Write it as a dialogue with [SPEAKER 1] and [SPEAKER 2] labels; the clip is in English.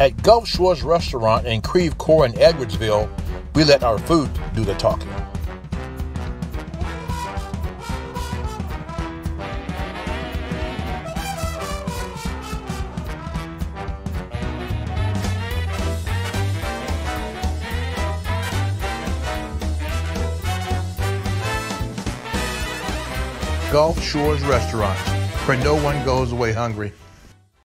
[SPEAKER 1] At Gulf Shores Restaurant in Creve Coeur in Edwardsville, we let our food do the talking. Gulf Shores Restaurant, where no one goes away hungry.